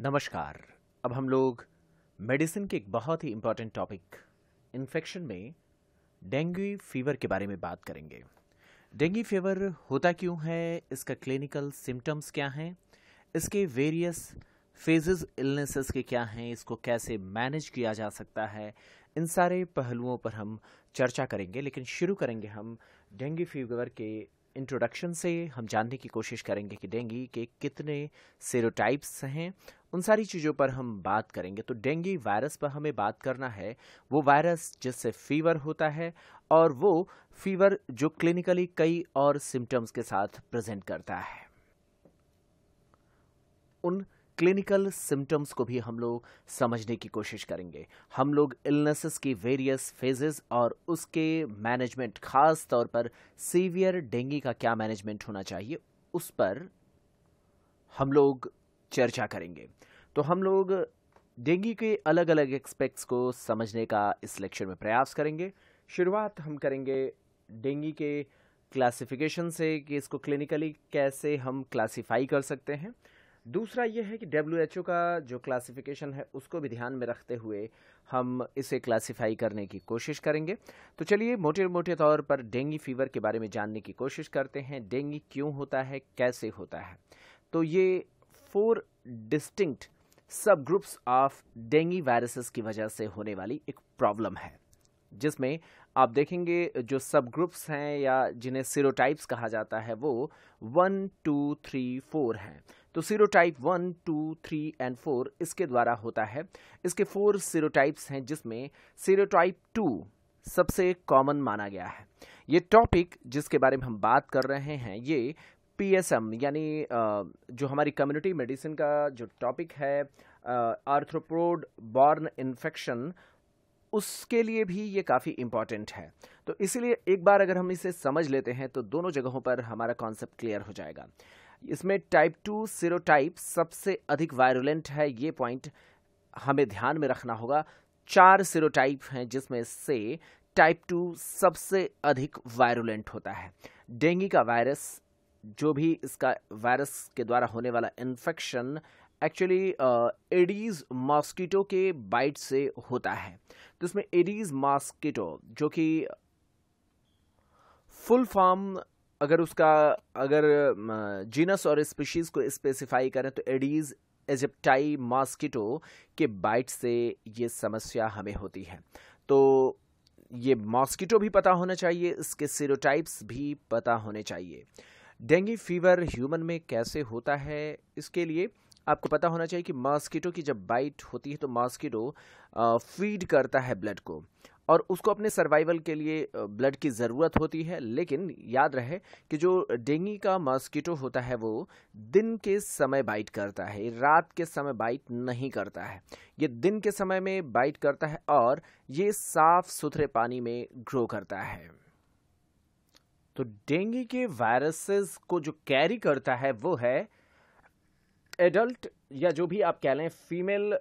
नमस्कार। अब हम लोग मेडिसिन के एक बहुत ही इंपॉर्टेंट टॉपिक इन्फेक्शन में डेंगू फीवर के बारे में बात करेंगे। डेंगू फीवर होता क्यों है? इसका क्लिनिकल सिम्टम्स क्या हैं? इसके वेरियस फेजेस इलनेसेस के क्या हैं? इसको कैसे मैनेज किया जा सकता है? इन सारे पहलुओं पर हम चर्चा करेंगे, लेकिन शुरू करेंगे हम डेंगू फीवर के इंट्रोडक्शन से हम जानने की कोशिश करेंगे कि डेंगू के कितने सेरोटाइप्स हैं। उन सारी चीज़ों पर हम बात करेंगे। तो डेंगू वायरस पर हमें बात करना है। वो वायरस जिससे फीवर होता है और वो फीवर जो क्लिनिकली कई और सिम्टम्स के साथ प्रेजेंट करता है। उन क्लिनिकल सिम्टम्स को भी हम लोग समझने की कोशिश करेंगे। हम लोग इलनेसेस की वेरियस फेजेस और उसके मैनेजमेंट खास तौर पर सीवियर डेंगू का क्या मैनेजमेंट होना चाहिए, उस पर हम लोग चर्चा करेंगे। तो हम लोग डेंगू के अलग अलग एक्सपेक्ट्स को समझने का इस लेक्चर में प्रयास करेंगे। शुरुआत हम करेंगे डेंगू के क्लासिफिकेशन से कि इसको क्लिनिकली कैसे हम क्लासिफाई कर सकते हैं। दूसरा यह है कि डब्ल्यूएचओ का जो क्लासिफिकेशन है, उसको भी ध्यान में रखते हुए हम इसे क्लासिफाई करने की कोशिश करेंगे। तो चलिए मोटे मोटे तौर पर डेंगी फीवर के बारे में जानने की कोशिश करते हैं। डेंगी क्यों होता है, कैसे होता है? तो ये four distinct sub groups of dengue viruses की वजह से होने वाली एक प्रॉब्लम है। जिसमें आप देखेंगे जो सब ग्रुप्स हैं या जिन्हें सीरोटाइप्स कहा जाता है वो वन टू थ्री फोर हैं। तो serotype one two three and four इसके द्वारा होता है। इसके फोर सीरोटाइप्स हैं जिसमें सीरोटाइप टू सबसे कॉमन माना गया है। ये टॉपिक जिसके बारे में हम बात कर रहे हैं, ये पीएसएम यानी जो हमारी कम्युनिटी मेडिसिन का जो टॉपिक है आर्थ्रोप्रोड बॉर्न इन्फेक्शन उसके लिए भी ये काफ़ी इंपॉर्टेंट है। तो इसीलिए एक बार अगर हम इसे समझ लेते हैं तो दोनों जगहों पर हमारा कॉन्सेप्ट क्लियर हो जाएगा। इसमें टाइप टू सीरोटाइप सबसे अधिक वायरुलेंट है, ये पॉइंट हमें ध्यान में रखना होगा। चार सीरोटाइप हैं, जिसमें से टाइप टू सबसे अधिक वायरुलेंट होता है। डेंगू का वायरस जो भी इसका वायरस के द्वारा होने वाला इन्फेक्शन एक्चुअली एडीज मॉस्किटो के बाइट से होता है। तो इसमें एडीज मॉस्किटो जो कि फुल फॉर्म अगर उसका, अगर जीनस और स्पीशीज को स्पेसिफाई करें तो एडीज एजिप्टाई मॉस्किटो के बाइट से ये समस्या हमें होती है। तो ये मॉस्किटो भी पता होना चाहिए, इसके सीरोटाइप्स भी पता होने चाहिए। डेंगू फीवर ह्यूमन में कैसे होता है, इसके लिए आपको पता होना चाहिए कि मॉस्किटो की जब बाइट होती है तो मॉस्किटो फ़ीड करता है ब्लड को और उसको अपने सर्वाइवल के लिए ब्लड की ज़रूरत होती है। लेकिन याद रहे कि जो डेंगू का मॉस्किटो होता है वो दिन के समय बाइट करता है, रात के समय बाइट नहीं करता है। ये दिन के समय में बाइट करता है और ये साफ़ सुथरे पानी में ग्रो करता है। तो डेंगू के वायरसेस को जो कैरी करता है वो है एडल्ट या जो भी आप कह लें फीमेल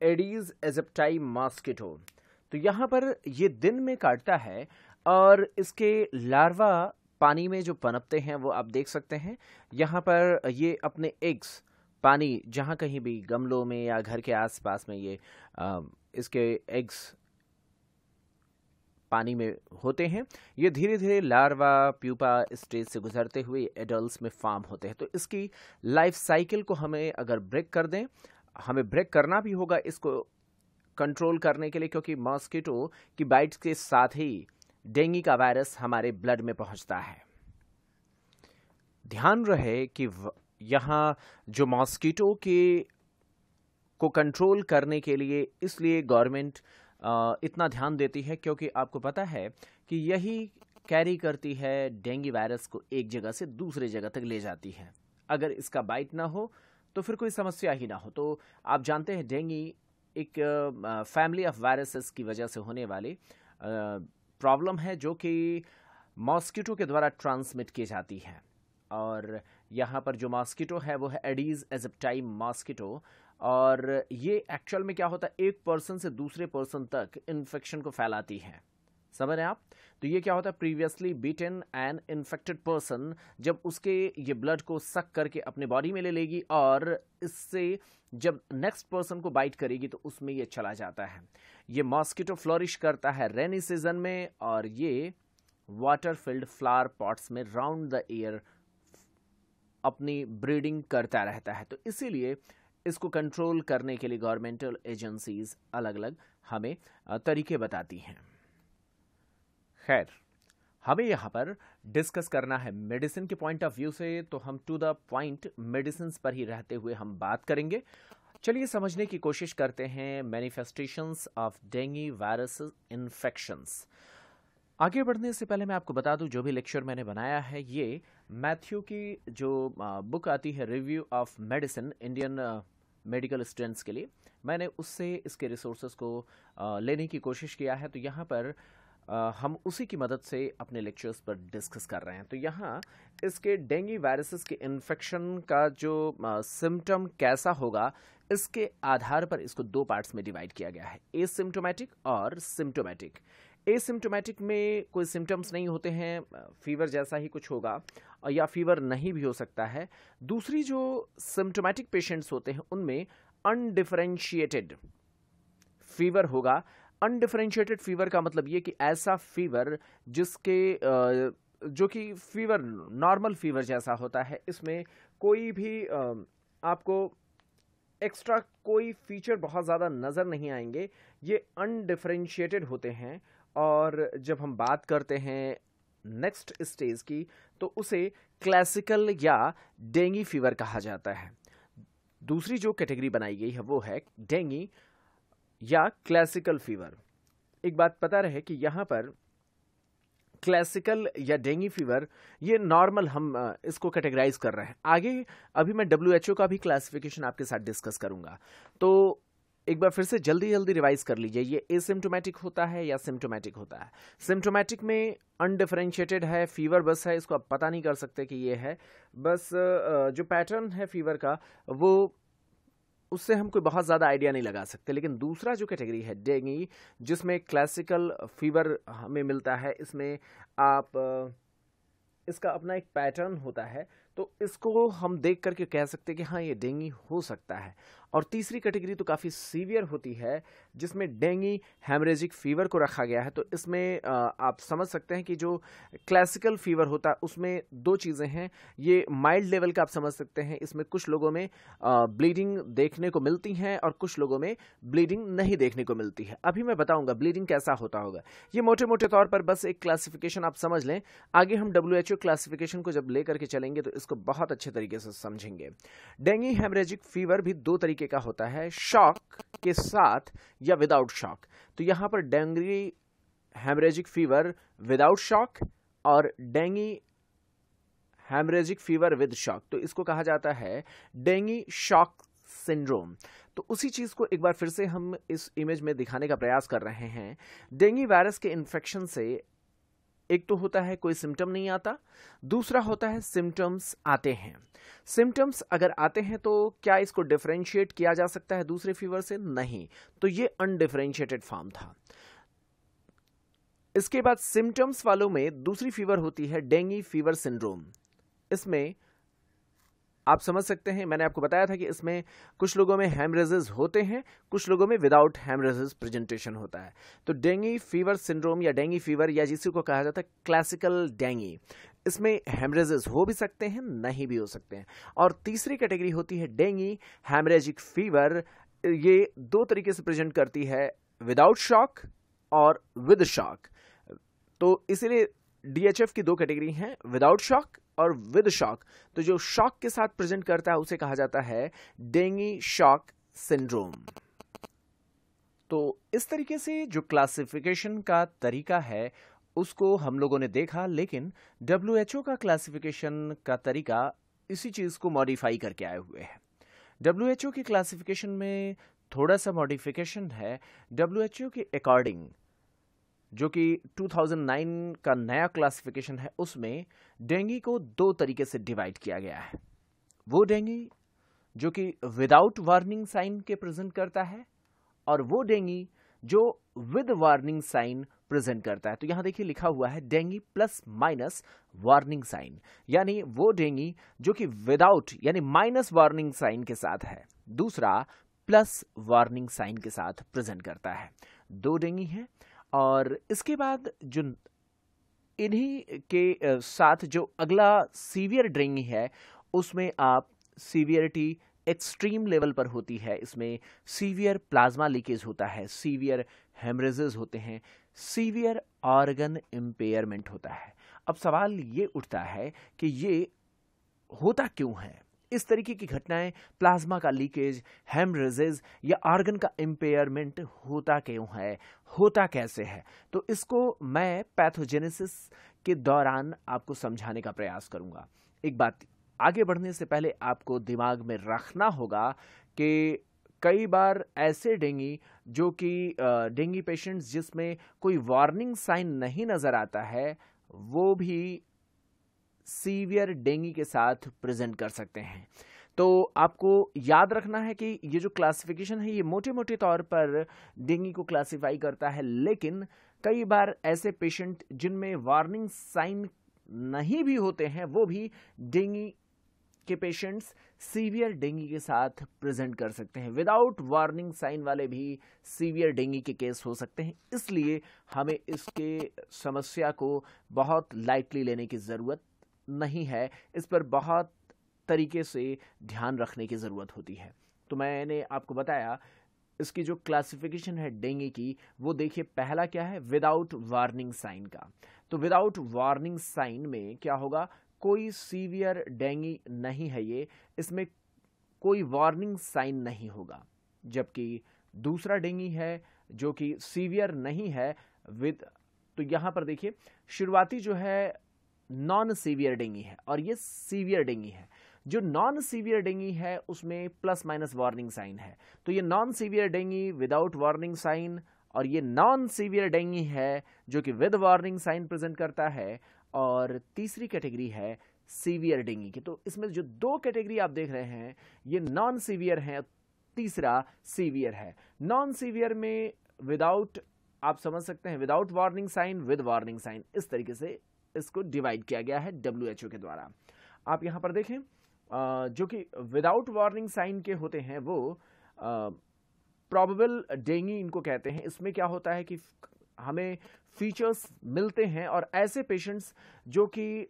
एडीज एजेप्टाई मॉस्किटो तो यहाँ पर ये दिन में काटता है और इसके लार्वा पानी में जो पनपते हैं वो आप देख सकते हैं। यहाँ पर ये अपने एग्स पानी जहाँ कहीं भी गमलों में या घर के आसपास में ये आ, इसके एग्स पानी में होते हैं। ये धीरे धीरे लार्वा प्यूपा स्टेज से गुजरते हुए एडल्ट में फार्म होते हैं। तो इसकी लाइफ साइकिल को हमें अगर ब्रेक कर दें, हमें ब्रेक करना भी होगा इसको कंट्रोल करने के लिए, क्योंकि मॉस्किटो की बाइट्स के साथ ही डेंगू का वायरस हमारे ब्लड में पहुँचता है। ध्यान रहे कि यहाँ जो मॉस्किटो के को कंट्रोल करने के लिए इसलिए गवर्नमेंट इतना ध्यान देती है क्योंकि आपको पता है कि यही कैरी करती है डेंगू वायरस को एक जगह से दूसरे जगह तक ले जाती है। अगर इसका बाइट ना हो तो फिर कोई समस्या ही ना हो। तो आप जानते हैं डेंगी एक फैमिली ऑफ़ वायरसेस की वजह से होने वाली प्रॉब्लम है जो कि मॉस्किटो के द्वारा ट्रांसमिट की जाती है। और यहाँ पर जो मॉस्किटो है, वो है एडीज एजिप्टाई मॉस्किटो और ये एक्चुअल में क्या होता है? एक पर्सन से दूसरे पर्सन तक इन्फेक्शन को फैलाती है। समझ रहे आप? तो ये क्या होता है? Previously beaten an infected person जब उसके ये ब्लड को सक करके अपने बॉडी में ले लेगी और इससे जब नेक्स्ट पर्सन को बाइट करेगी तो उसमें ये चला जाता है। ये मॉस्किटो फ्लोरिश करता है रेनी सीज़न में और ये वाटर फिल्ड फ्लावर पॉट्स में राउंड द ईयर अपनी ब्रीडिंग करता रहता है। तो इसीलिए इसको कंट्रोल करने के लिए गवर्नमेंटल एजेंसीज अलग अलग हमें तरीके बताती हैं। खैर, हमें यहाँ पर डिस्कस करना है मेडिसिन के पॉइंट ऑफ़ व्यू से तो हम टू द पॉइंट मेडिसिन पर ही रहते हुए हम बात करेंगे। चलिए समझने की कोशिश करते हैं manifestations of dengue virus infections आगे बढ़ने से पहले मैं आपको बता दूँ, जो भी लेक्चर मैंने बनाया है, ये मैथ्यू की जो बुक आती है review of medicine Indian medical students के लिए। मैंने उससे, इसके रिसोर्सेज को लेने की कोशिश किया है। तो यहाँ पर हम उसी की मदद से अपने लेक्चर्स पर डिस्कस कर रहे हैं। तो यहाँ, इसके डेंगी वायरसेस के इन्फेक्शन का जो सिम्टम कैसा होगा, इसके आधार पर इसको दो पार्ट्स में डिवाइड किया गया है। एसिम्टोमेटिक और सिम्टोमेटिक एसिम्टोमेटिक में कोई सिम्टम्स नहीं होते हैं फीवर जैसा ही कुछ होगा। या फीवर नहीं भी हो सकता है। दूसरी जो सिम्टोमेटिक पेशेंट्स होते हैं, उनमें अनडिफ्रेंशिएटेड फीवर होगा। अनडिफ्रेंशिएटेड फीवर का मतलब ये कि ऐसा फीवर जिसके जो कि फीवर नॉर्मल फीवर जैसा होता है, इसमें कोई भी आपको एक्स्ट्रा कोई फीचर बहुत ज़्यादा नज़र नहीं आएँगे। ये अनडिफरेंशिएटेड होते हैं और जब हम बात करते हैं नेक्स्ट स्टेज की तो उसे क्लासिकल या डेंगी फीवर कहा जाता है। दूसरी जो कैटेगरी बनाई गई है वो है डेंगी या क्लासिकल फीवर। एक बात पता रहे कि यहाँ पर क्लासिकल या डेंगी फीवर, ये नॉर्मल हम इसको कैटेगराइज कर रहे हैं। आगे अभी मैं डब्ल्यू का भी क्लासिफिकेशन आपके साथ डिस्कस करूँगा। तो एक बार फिर से जल्दी जल्दी रिवाइज कर लीजिए, ये एसिम्टोमेटिक होता है या सिम्टोमेटिक होता है? सिम्टोमेटिक में अनडिफ्रेंशिएटेड है, फीवर बस है, इसको आप पता नहीं कर सकते कि ये है। बस जो पैटर्न है फीवर का, वो, उससे हम कोई बहुत ज़्यादा आइडिया नहीं लगा सकते। लेकिन दूसरा जो कैटेगरी है, डेंगी, जिसमें क्लासिकल फीवर हमें मिलता है, इसमें आप इसका अपना एक पैटर्न होता है तो इसको हम देख करके कह सकते हैं कि हाँ ये डेंगी हो सकता है। और तीसरी कैटेगरी तो काफ़ी सीवियर होती है, जिसमें डेंगी, हेमरेजिक फीवर को रखा गया है। तो इसमें आप समझ सकते हैं कि जो क्लासिकल फीवर होता है उसमें दो चीज़ें हैं। ये माइल्ड लेवल का आप समझ सकते हैं, इसमें कुछ लोगों में ब्लीडिंग देखने को मिलती हैं और कुछ लोगों में ब्लीडिंग नहीं देखने को मिलती है। अभी मैं बताऊँगा ब्लीडिंग कैसा होता होगा। ये मोटे मोटे तौर पर बस एक क्लासिफिकेशन आप समझ लें। आगे हम डब्ल्यूएचओ क्लासिफिकेशन को जब लेकर के चलेंगे तो इसको बहुत अच्छे तरीके से समझेंगे। डेंगी, हेमरेजिक फीवर भी दो तरीके का होता है शॉक के साथ या विदाउट शॉक तो यहाँ पर dengue haemorrhagic fever without shock और dengue haemorrhagic fever with shock तो इसको कहा जाता है डेंगी शॉक सिंड्रोम तो उसी चीज़ को एक बार फिर से हम इस इमेज में दिखाने का प्रयास कर रहे हैं। डेंगी वायरस के इन्फेक्शन से एक तो होता है कोई सिम्टम नहीं आता, दूसरा होता है सिम्टम्स आते हैं। सिम्टम्स अगर आते हैं तो क्या इसको डिफ्रेंशिएट किया जा सकता है दूसरे फीवर से? नहीं। तो ये अनडिफ्रेंशिएटेड फॉर्म था। इसके बाद सिम्टम्स वालों में दूसरी फीवर होती है डेंगी फीवर सिंड्रोम इसमें आप समझ सकते हैं, मैंने आपको बताया था कि इसमें कुछ लोगों में हेमरेजेस होते हैं, कुछ लोगों में विदाउट हेमरेजेस प्रेजेंटेशन होता है। तो डेंगी फीवर सिंड्रोम या डेंगी फीवर या जिसी को कहा जाता है क्लासिकल डेंगी इसमें हेमरेजेस हो भी सकते हैं, नहीं भी हो सकते हैं। और तीसरी कैटेगरी होती है डेंगी हेमरेजिक फीवर ये दो तरीके से प्रेजेंट करती है विदाउट शॉक और विद शॉक तो इसीलिए डीएचएफ की दो कैटेगरी हैं विदाउट शॉक और विद शॉक तो जो शॉक के साथ प्रेजेंट करता है, उसे कहा जाता है डेंगी शॉक सिंड्रोम तो इस तरीके से जो क्लासिफिकेशन का तरीका है, उसको हम लोगों ने देखा, लेकिन डब्ल्यू का क्लासिफिकेशन का तरीका इसी चीज़ को मॉडिफाई करके आए हुए हैं। डब्ल्यू की क्लासिफिकेशन में थोड़ा सा मॉडिफिकेशन है। डब्ल्यूएचओ के अकॉर्डिंग जो कि 2009 का नया क्लासिफिकेशन है, उसमें डेंगी को दो तरीके से डिवाइड किया गया है। वो डेंगी जो कि विदाउट वार्निंग साइन के प्रेजेंट करता है, और वो डेंगी जो विद वार्निंग साइन प्रेजेंट करता है। तो यहाँ देखिए लिखा हुआ है dengue plus minus warning sign यानी वो डेंगी जो कि विदाउट यानी माइनस वार्निंग साइन के साथ है। दूसरा प्लस वार्निंग साइन के साथ प्रेजेंट करता है। दो डेंगी है और इसके बाद जो इन्हीं के साथ जो अगला सीवियर ड्रिंग है, उसमें आप सीवियरिटी एक्सट्रीम लेवल पर होती है। इसमें सीवियर प्लाज्मा लीकेज होता है, सीवियर हेमरेजेस होते हैं, सीवियर ऑर्गन इम्पेयरमेंट होता है। अब सवाल ये उठता है कि ये होता क्यों है? इस तरीके की घटनाएँ प्लाज्मा का लीकेज, हेमरेजेस या ऑर्गन का इम्पेयरमेंट होता क्यों है, होता कैसे है? तो इसको मैं पैथोजेनेसिस के दौरान आपको समझाने का प्रयास करूँगा। एक बात, आगे बढ़ने से पहले आपको दिमाग में रखना होगा कि कई बार ऐसे डेंगी, जो कि डेंगी पेशेंट्स जिसमें कोई वार्निंग साइन नहीं नज़र आता है, वो भी सीवियर डेंगी के साथ प्रेजेंट कर सकते हैं। तो आपको याद रखना है कि ये जो क्लासिफिकेशन है, ये मोटे मोटे तौर पर डेंगी को क्लासिफाई करता है, लेकिन कई बार ऐसे पेशेंट जिनमें वार्निंग साइन नहीं भी होते हैं, वो भी डेंगी के पेशेंट्स सीवियर डेंगी के साथ प्रेजेंट कर सकते हैं। विदाउट वार्निंग साइन वाले भी सीवियर डेंगी के केस हो सकते हैं। इसलिए हमें इसके समस्या को बहुत लाइटली लेने की ज़रूरत नहीं है, इस पर बहुत तरीके से ध्यान रखने की ज़रूरत होती है। तो मैंने आपको बताया, इसकी जो क्लासिफिकेशन है डेंगी की, वो देखिए पहला क्या है? विदाउट वार्निंग साइन का। तो विदाउट वार्निंग साइन में क्या होगा? कोई सीवियर डेंगी नहीं है ये, इसमें कोई वार्निंग साइन नहीं होगा। जबकि दूसरा डेंगी है, जो कि सीवियर नहीं है विद तो यहाँ पर देखिए, शुरुआती जो है नॉन सीवियर डेंगी है, और ये सीवियर डेंगी है। जो नॉन सीवियर डेंगी है, उसमें प्लस माइनस वार्निंग साइन है। तो ये non severe dengue without warning sign और ये नॉन सीवियर डेंगी है, जो कि विद वार्निंग साइन प्रेजेंट करता है, और तीसरी कैटेगरी है सीवियर डेंगी की। तो इसमें जो दो कैटेगरी आप देख रहे हैं, ये नॉन सीवियर है, तीसरा सीवियर है। नॉन सीवियर में विदाउट आप समझ सकते हैं without warning sign with warning sign इस तरीके से इसको डिवाइड किया गया है डब्ल्यूएचओ के द्वारा। आप यहाँ पर देखें जो कि विदाउट वार्निंग साइन के होते हैं, वो प्रॉबेबल डेंगी इनको कहते हैं। इसमें क्या होता है कि हमें फीचर्स मिलते हैं और ऐसे पेशेंट्स जो कि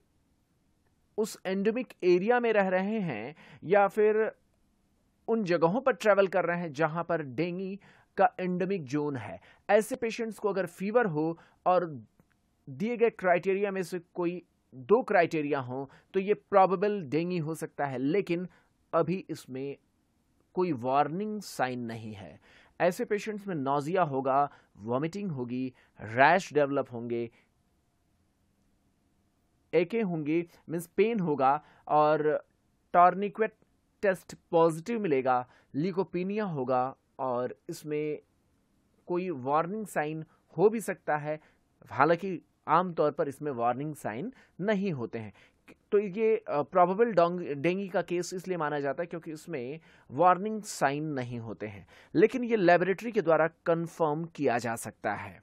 उस एंडेमिक एरिया में रह रहे हैं या फिर उन जगहों पर ट्रेवल कर रहे हैं जहाँ पर डेंगी का एंडेमिक जोन है। ऐसे पेशेंट्स को अगर फीवर हो और दिए गए क्राइटेरिया में से कोई दो क्राइटेरिया हो तो ये प्रॉबेबल डेंगी हो सकता है, लेकिन अभी इसमें कोई वार्निंग साइन नहीं है। ऐसे पेशेंट्स में नोजिया होगा वॉमिटिंग होगी रैश डेवलप होंगे एके होंगे मीन्स पेन होगा, और टॉर्निक्वेट टेस्ट पॉजिटिव मिलेगा लिकोपीनिया होगा, और इसमें कोई वार्निंग साइन हो भी सकता है। हालाँकि आमतौर पर इसमें वार्निंग साइन नहीं होते हैं। तो ये प्रॉबेबल डेंगी का केस इसलिए माना जाता है क्योंकि इसमें वार्निंग साइन नहीं होते हैं। लेकिन ये लेबोरेटरी के द्वारा कंफर्म किया जा सकता है।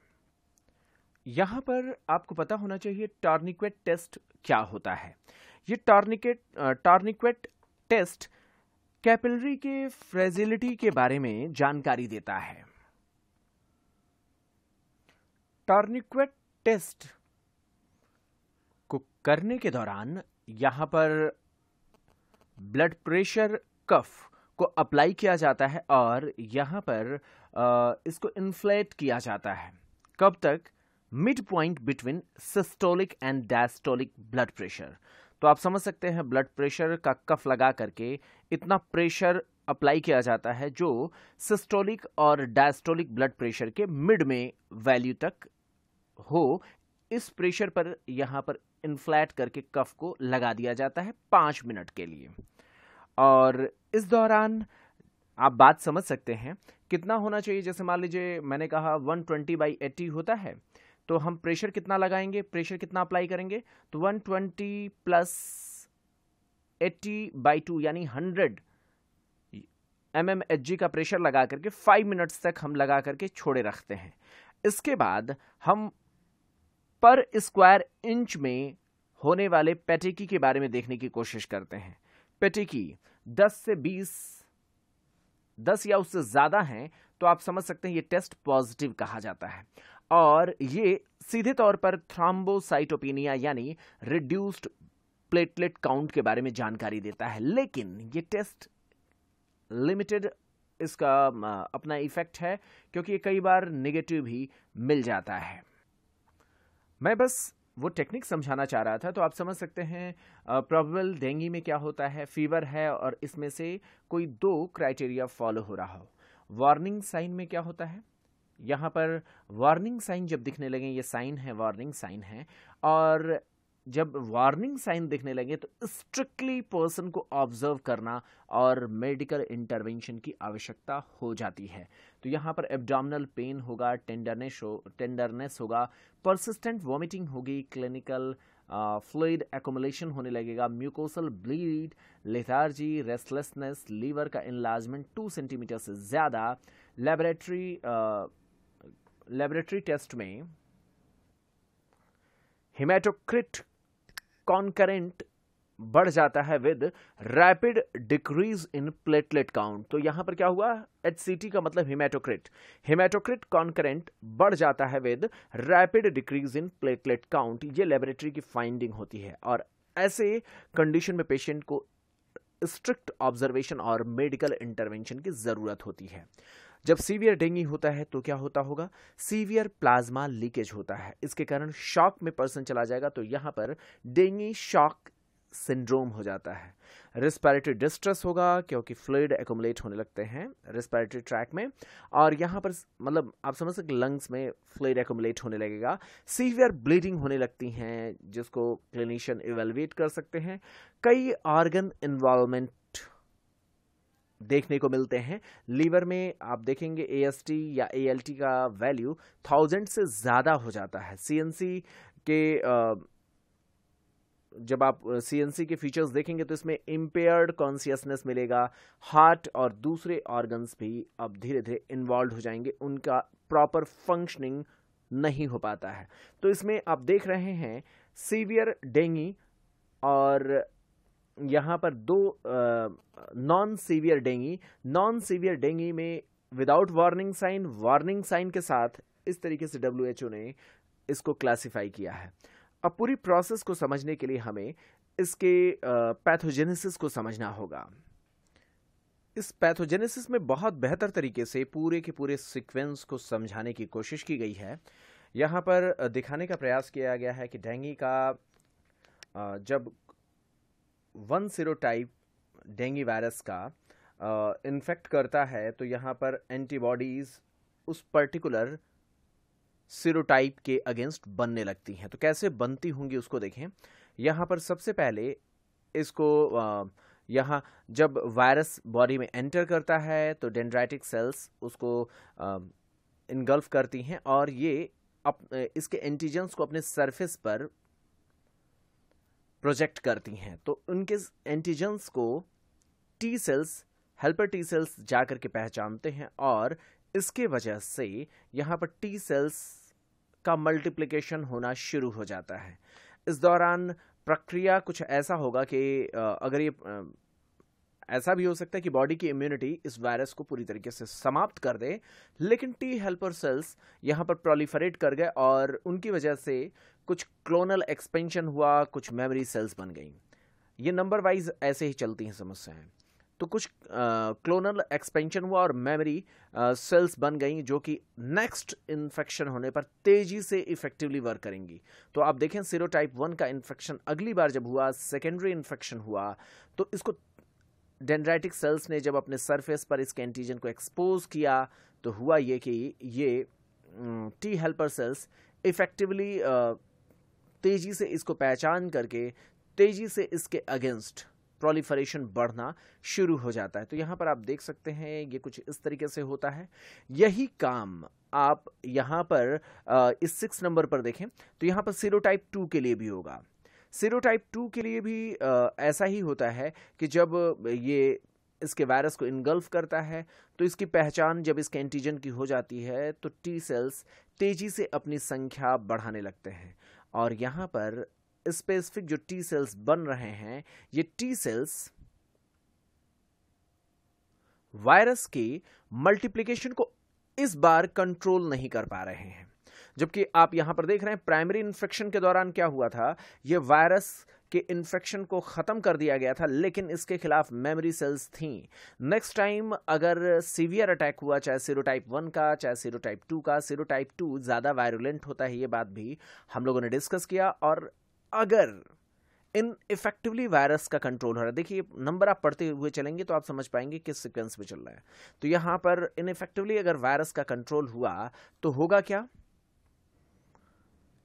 यहाँ पर आपको पता होना चाहिए टॉर्निक्वेट टेस्ट क्या होता है। ये टॉर्निकेट टॉर्निक्वेट टेस्ट कैपिलरी के फ्रेजिलिटी के बारे में जानकारी देता है। टॉर्निक्वेट टेस्ट को करने के दौरान यहाँ पर ब्लड प्रेशर कफ को अप्लाई किया जाता है और यहाँ पर इसको इन्फ्लेट किया जाता है। कब तक? Mid point between systolic and diastolic blood pressure तो आप समझ सकते हैं ब्लड प्रेशर का कफ लगा करके इतना प्रेशर अप्लाई किया जाता है जो सिस्टोलिक और डायस्टोलिक ब्लड प्रेशर के मिड में वैल्यू तक हो, इस प्रेशर पर यहाँ पर इन्फ्लैट करके कफ को लगा दिया जाता है पाँच मिनट के लिए। और इस दौरान आप बात समझ सकते हैं, कितना होना चाहिए? जैसे मान लीजिए, मैंने कहा 120 ट्वेंटी बाई एट्टी होता है तो हम प्रेशर कितना लगाएँगे? प्रेशर कितना अप्लाई करेंगे? तो 120 प्लस 80 बाई टू यानी 100 एम एम एच जी का प्रेशर लगा करके फाइव मिनट्स तक हम लगा करके छोड़े रखते हैं। इसके बाद हम पर स्क्वायर इंच में होने वाले पेटिकी के बारे में देखने की कोशिश करते हैं। पेटिकी 10 से 20 10 या उससे ज़्यादा हैं तो आप समझ सकते हैं ये टेस्ट पॉजिटिव कहा जाता है। और ये सीधे तौर पर थ्राम्बोसाइटोपिनिया यानी रिड्यूस्ड प्लेटलेट काउंट के बारे में जानकारी देता है। लेकिन ये टेस्ट लिमिटेड इसका अपना इफ़ेक्ट है, क्योंकि ये कई बार नेगेटिव भी मिल जाता है। मैं बस वो टेक्निक समझाना चाह रहा था तो आप समझ सकते हैं प्रॉबल डेंगी में क्या होता है फीवर है और इसमें से कोई दो क्राइटेरिया फॉलो हो रहा हो। वार्निंग साइन में क्या होता है? यहाँ पर वार्निंग साइन जब दिखने लगे, ये साइन है वार्निंग साइन है, और जब वार्निंग साइन दिखने लगे तो स्ट्रिक्टली पर्सन को ऑब्ज़र्व करना और मेडिकल इंटरवेंशन की आवश्यकता हो जाती है। तो यहाँ पर एब्डोमिनल पेन होगा, टेंडरनेस हो, टेंडरनेस होगा परसिस्टेंट वॉमिटिंग होगी क्लिनिकल फ्लूड एकोमुलेशन होने लगेगा mucosal bleed lethargy restlessness liver का इनलाजमेंट टू सेंटीमीटर से ज़्यादा लेबोरेटरी लेबोरेटरी टेस्ट में हिमेटोक्रिट कॉन्करेंट बढ़ जाता है with rapid decrease in platelet count तो यहाँ पर क्या हुआ? HCT का मतलब हिमेटोक्रिट हिमेटोक्रिट कॉन्करेंट बढ़ जाता है with rapid decrease in platelet count ये लेबोरेटरी की फाइंडिंग होती है। और ऐसे कंडीशन में पेशेंट को स्ट्रिक्ट ऑब्जर्वेशन और मेडिकल इंटरवेंशन की ज़रूरत होती है। जब सीवियर डेंगी होता है तो क्या होता होगा? सीवियर प्लाज्मा लीकेज होता है। इसके कारण शॉक में पर्सन चला जाएगा तो यहाँ पर डेंगी शॉक सिंड्रोम हो जाता है। रिस्पायरेटरी डिस्ट्रेस होगा क्योंकि फ्लूड एकोमुलेट होने लगते हैं रिस्पायरेटरी ट्रैक में। और यहाँ पर मतलब आप समझ सकते लंग्स में फ्लूड एकोमुलेट होने लगेगा। सीवियर ब्लीडिंग होने लगती हैं, जिसको क्लिनिशियन इवेलुएट कर सकते हैं। कई ऑर्गन इन्वॉल्वमेंट देखने को मिलते हैं। लीवर में आप देखेंगे एएसटी या ए का वैल्यू थाउज़ेंड से ज़्यादा हो जाता है। सीएनसी के जब आप सीएनसी के फीचर्स देखेंगे तो इसमें इम्पेयर्ड कॉन्सियसनेस मिलेगा। हार्ट और दूसरे ऑर्गन्स भी अब धीरे धीरे इन्वॉल्व हो जाएँगे। उनका प्रॉपर फंक्शनिंग नहीं हो पाता है। तो इसमें आप देख रहे हैं सीवियर डेंगी और यहाँ पर दो non severe dengue non severe dengue में without warning sign warning sign के साथ इस तरीके से डब्ल्यूएचओ ने इसको क्लासिफाई किया है। अब पूरी प्रोसेस को समझने के लिए हमें इसके पैथोजेनेसिस को समझना होगा। इस पैथोजेनेसिस में बहुत बेहतर तरीके से पूरे के पूरे सीक्वेंस को समझाने की कोशिश की गई है। यहाँ पर दिखाने का प्रयास किया गया है कि डेंगी का जब वन सीरोटाइप डेंगी वायरस का इन्फेक्ट करता है तो यहाँ पर एंटीबॉडीज़ उस पर्टिकुलर सीरोटाइप के अगेंस्ट बनने लगती हैं। तो कैसे बनती होंगी उसको देखें। यहाँ पर सबसे पहले इसको यहाँ जब वायरस बॉडी में एंटर करता है तो डेंड्राइटिक सेल्स उसको इनगल्फ करती हैं और ये अप, इसके एंटीजेंस को अपने सरफेस पर प्रोजेक्ट करती हैं। तो उनके एंटीजेंस को T cells helper T cells जाकर के पहचानते हैं और इसके वजह से यहाँ पर टी सेल्स का मल्टीप्लिकेशन होना शुरू हो जाता है। इस दौरान प्रक्रिया कुछ ऐसा होगा कि अगर ये ऐसा भी हो सकता है कि बॉडी की इम्यूनिटी इस वायरस को पूरी तरीके से समाप्त कर दे, लेकिन टी हेल्पर सेल्स यहाँ पर प्रोलीफरेट कर गए और उनकी वजह से कुछ क्लोनल एक्सपेंशन हुआ कुछ मेमोरी सेल्स बन गई। ये नंबर वाइज ऐसे ही चलती हैं समस्याएँ। तो कुछ क्लोनल uh, एक्सपेंशन हुआ और मेमोरी सेल्स uh, बन गई जो कि नेक्स्ट इन्फेक्शन होने पर तेज़ी से इफेक्टिवली वर्क करेंगी। तो आप देखें सीरोटाइप वन का इन्फेक्शन अगली बार जब हुआ सेकेंडरी इन्फेक्शन हुआ तो इसको डेंड्राइटिक सेल्स ने जब अपने सरफेस पर इसके एंटीजन को एक्सपोज किया तो हुआ ये कि ये टी हेल्पर सेल्स इफेक्टिवली तेज़ी से इसको पहचान करके, तेज़ी से इसके अगेंस्ट प्रोलिफरेशन बढ़ना शुरू हो जाता है। तो यहाँ पर आप देख सकते हैं, ये कुछ इस तरीके से होता है। यही काम आप यहाँ पर इस सिक्स नंबर पर देखें तो यहाँ पर सीरोटाइप टू के लिए भी होगा। सीरोटाइप टू के लिए भी ऐसा ही होता है कि जब ये इसके वायरस को इनगल्फ करता है तो इसकी पहचान जब इसके एंटीजन की हो जाती है तो टी सेल्स तेज़ी से अपनी संख्या बढ़ाने लगते हैं। और यहाँ पर स्पेसिफिक जो टी सेल्स बन रहे हैं, ये टी सेल्स वायरस की मल्टीप्लीकेशन को इस बार कंट्रोल नहीं कर पा रहे हैं। जबकि आप यहाँ पर देख रहे हैं प्राइमरी इन्फेक्शन के दौरान क्या हुआ था? यह वायरस के इन्फेक्शन को ख़त्म कर दिया गया था, लेकिन इसके खिलाफ मेमोरी सेल्स थी। नेक्स्ट टाइम अगर सीवियर अटैक हुआ, चाहे सीरोटाइप वन का, चाहे सीरोटाइप टू का सीरोटाइप टू ज़्यादा वायरुलेंट होता है, ये बात भी हम लोगों ने डिस्कस किया। और अगर इन इफेक्टिवली वायरस का कंट्रोल हो रहा है, देखिए नंबर आप पढ़ते हुए चलेंगे तो आप समझ पाएँगे किस सीक्वेंस में चल रहा है। तो यहाँ पर इन इफेक्टिवली अगर वायरस का कंट्रोल हुआ तो होगा क्या?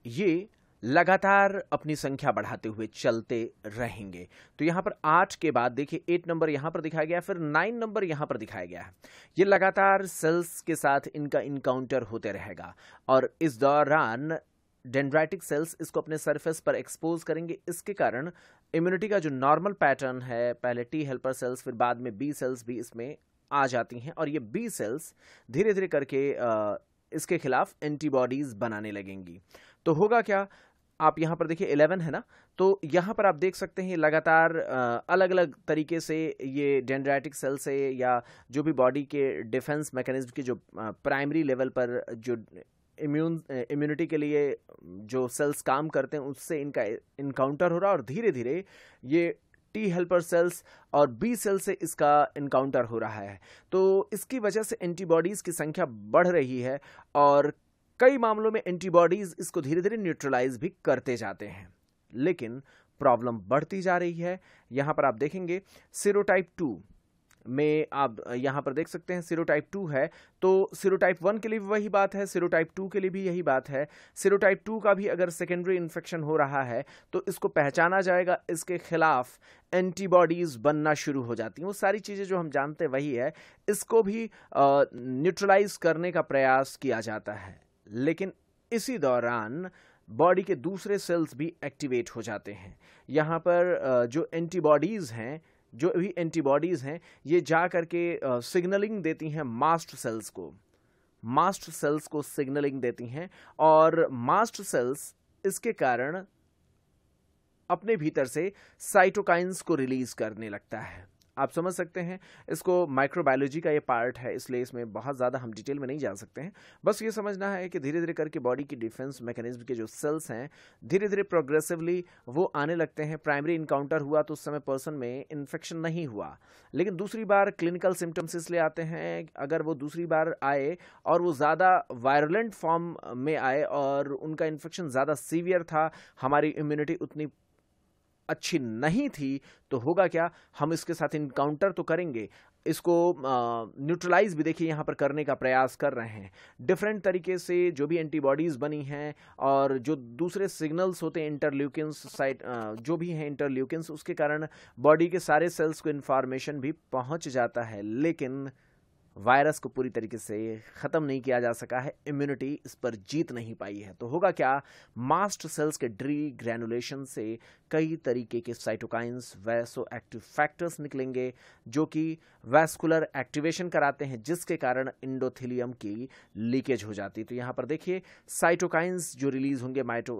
ये लगातार अपनी संख्या बढ़ाते हुए चलते रहेंगे। तो यहाँ पर आठ के बाद, देखिए एट नंबर यहाँ पर दिखाया गया, फिर नाइन नंबर यहाँ पर दिखाया गया है। ये लगातार सेल्स के साथ इनका इनकाउंटर होते रहेगा और इस दौरान डेंड्राइटिक सेल्स इसको अपने सरफेस पर एक्सपोज करेंगे। इसके कारण इम्यूनिटी का जो नॉर्मल पैटर्न है, पहले टी हेल्पर सेल्स फिर बाद में बी सेल्स भी इसमें आ जाती हैं और ये बी सेल्स धीरे धीरे करके इसके खिलाफ एंटीबॉडीज बनाने लगेंगी। तो होगा क्या? आप यहाँ पर देखिए 11 है ना? तो यहाँ पर आप देख सकते हैं लगातार अलग अलग तरीके से ये डेंड्राइटिक सेल से या जो भी बॉडी के डिफेंस मैकेनिज्म की जो प्राइमरी लेवल पर जो इम्यून इम्यूनिटी के लिए जो सेल्स काम करते हैं, उससे इनका इनकाउंटर हो रहा है और धीरे धीरे ये टी हेल्पर सेल्स और बी सेल से इसका इनकाउंटर हो रहा है। तो इसकी वजह से एंटीबॉडीज़ की संख्या बढ़ रही है और कई मामलों में एंटीबॉडीज़ इसको धीरे धीरे न्यूट्रलाइज भी करते जाते हैं। लेकिन प्रॉब्लम बढ़ती जा रही है। यहाँ पर आप देखेंगे सीरोटाइप टू में आप यहाँ पर देख सकते हैं सीरोटाइप टू है। तो सीरोटाइप वन के लिए भी वही बात है, सीरोटाइप टू के लिए भी यही बात है। सीरोटाइप टू का भी अगर सेकेंडरी इन्फेक्शन हो रहा है तो इसको पहचाना जाएगा, इसके खिलाफ एंटीबॉडीज बनना शुरू हो जाती हैं। वो सारी चीज़ें जो हम जानते वही है। इसको भी न्यूट्रलाइज करने का प्रयास किया जाता है। लेकिन इसी दौरान बॉडी के दूसरे सेल्स भी एक्टिवेट हो जाते हैं। यहाँ पर जो एंटीबॉडीज़ हैं, जो भी एंटीबॉडीज़ हैं, ये जा करके सिग्नलिंग देती हैं मास्ट सेल्स को। मास्ट सेल्स को सिग्नलिंग देती हैं और मास्ट सेल्स इसके कारण अपने भीतर से साइटोकाइंस को रिलीज़ करने लगता है। आप समझ सकते हैं। इसको माइक्रोबायोलॉजी का ये पार्ट है, इसलिए इसमें बहुत ज़्यादा हम डिटेल में नहीं जा सकते हैं। बस ये समझना है कि धीरे धीरे करके बॉडी की डिफेंस मैकेनिज्म के जो सेल्स हैं धीरे धीरे प्रोग्रेसिवली वो आने लगते हैं। प्राइमरी इनकाउंटर हुआ तो उस समय पर्सन में इन्फेक्शन नहीं हुआ। लेकिन दूसरी बार क्लिनिकल सिम्टम्स इसलिए आते हैं, अगर वो दूसरी बार आए और वो ज़्यादा वायरलेंट फॉर्म में आए और उनका इन्फेक्शन ज़्यादा सीवियर था, हमारी इम्यूनिटी उतनी अच्छी नहीं थी तो होगा क्या? हम इसके साथ इनकाउंटर तो करेंगे। इसको न्यूट्रलाइज भी देखिए, यहाँ पर करने का प्रयास कर रहे हैं। डिफरेंट तरीके से जो भी एंटीबॉडीज़ बनी हैं और जो दूसरे सिग्नल्स होते हैं इंटरल्यूकिन्स साइट जो भी हैं इंटरल्यूकिन्स उसके कारण बॉडी के सारे सेल्स को इन्फॉर्मेशन भी पहुँच जाता है। लेकिन वायरस को पूरी तरीके से ख़त्म नहीं किया जा सका है इम्यूनिटी इस पर जीत नहीं पाई है। तो होगा क्या? मास्ट सेल्स के ड्री ग्रैनुलेशन से कई तरीके के साइटोकाइंस वैसो एक्टिव फैक्टर्स निकलेंगे, जो कि वैस्कुलर एक्टिवेशन कराते हैं, जिसके कारण इंडोथिलियम की लीकेज हो जाती है। तो यहाँ पर देखिए साइटोकाइंस जो रिलीज़ होंगे माइटो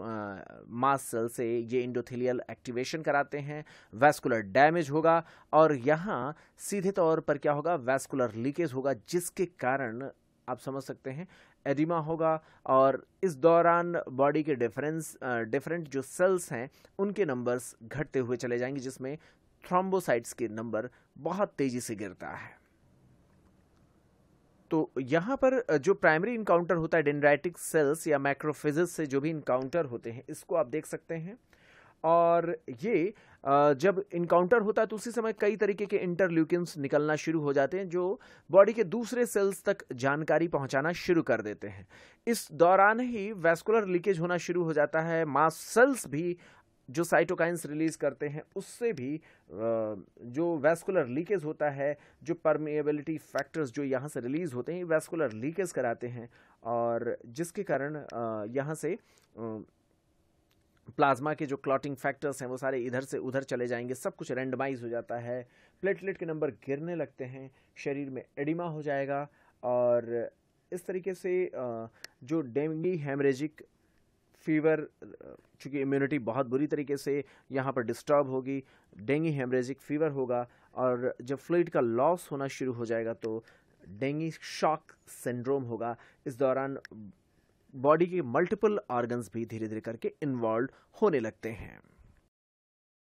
मास सेल से, ये इंडोथिलियल एक्टिवेशन कराते हैं, वैस्कुलर डैमेज होगा, और यहाँ सीधे तौर पर क्या होगा, वैस्कुलर लीकेज होगा, जिसके कारण आप समझ सकते हैं, एडिमा होगा, और इस दौरान बॉडी के डिफरेंस डिफरेंट जो सेल्स हैं, उनके नंबर्स घटते हुए चले जाएँगे, जिसमें थ्रोम्बोसाइट्स के नंबर बहुत तेज़ी से गिरता है। तो यहाँ पर जो प्राइमरी इनकाउंटर होता है डेंड्राइटिक सेल्स या मैक्रोफिजिस से जो भी इनकाउंटर होते हैं, इसको आप देख सकते हैं। और ये जब इनकाउंटर होता है तो उसी समय कई तरीके के इंटरल्यूकिन्स निकलना शुरू हो जाते हैं, जो बॉडी के दूसरे सेल्स तक जानकारी पहुंचाना शुरू कर देते हैं। इस दौरान ही वैस्कुलर लीकेज होना शुरू हो जाता है, मास सेल्स भी जो साइटोकाइंस रिलीज़ करते हैं, उससे भी जो वैस्कुलर लीकेज होता है, जो परमेबिलिटी फैक्टर्स जो यहाँ से रिलीज़ होते हैं वैस्कुलर लीकेज कराते हैं और जिसके कारण यहाँ से प्लाज्मा के जो क्लॉटिंग फैक्टर्स हैं, वो सारे इधर से उधर चले जाएँगे, सब कुछ रेंडमाइज हो जाता है प्लेटलेट के नंबर गिरने लगते हैं, शरीर में एडिमा हो जाएगा और इस तरीके से जो डेंगी हेमरेजिक फीवर चूँकि इम्यूनिटी बहुत बुरी तरीके से यहाँ पर डिस्टर्ब होगी डेंगी हेमरेजिक फीवर होगा, और जब फ्लूड का लॉस होना शुरू हो जाएगा तो डेंगी शॉक सिंड्रोम होगा। इस दौरान बॉडी के मल्टीपल ऑर्गन्स भी धीरे धीरे करके इन्वॉल्व होने लगते हैं।